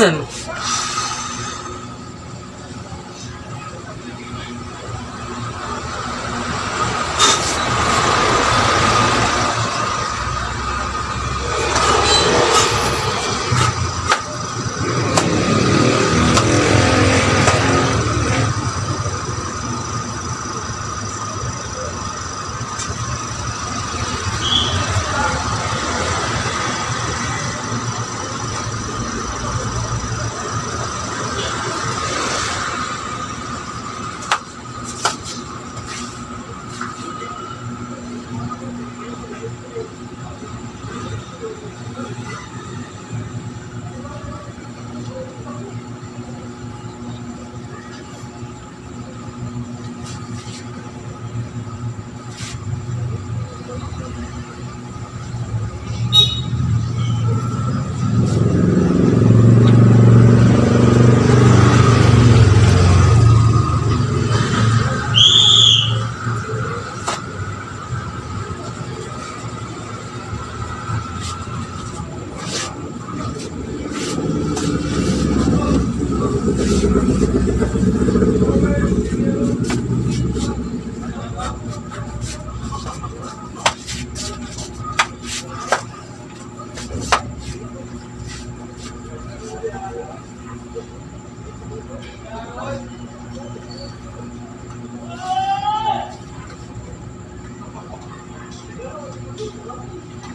and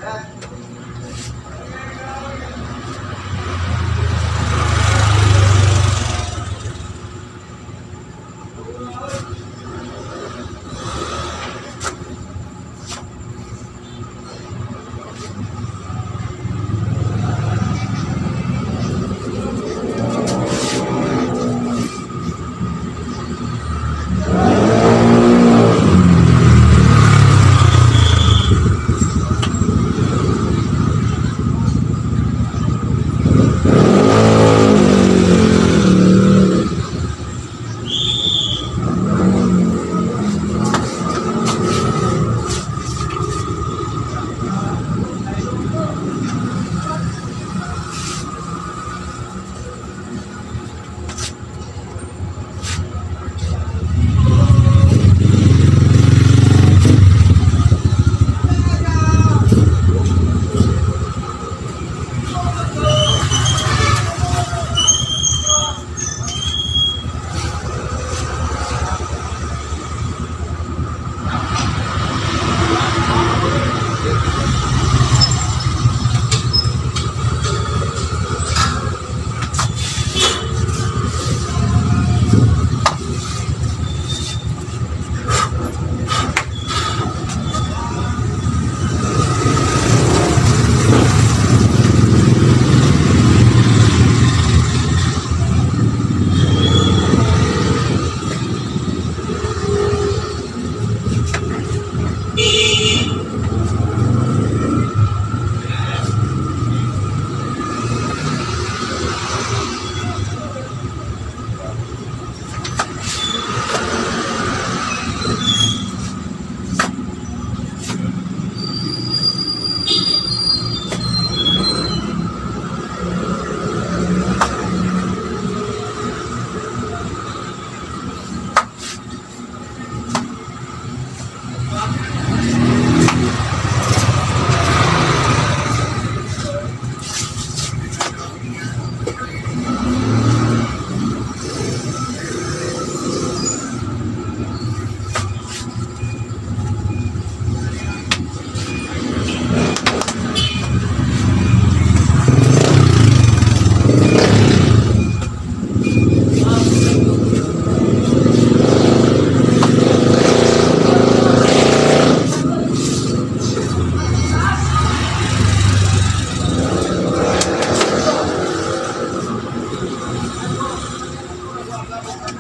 Yeah.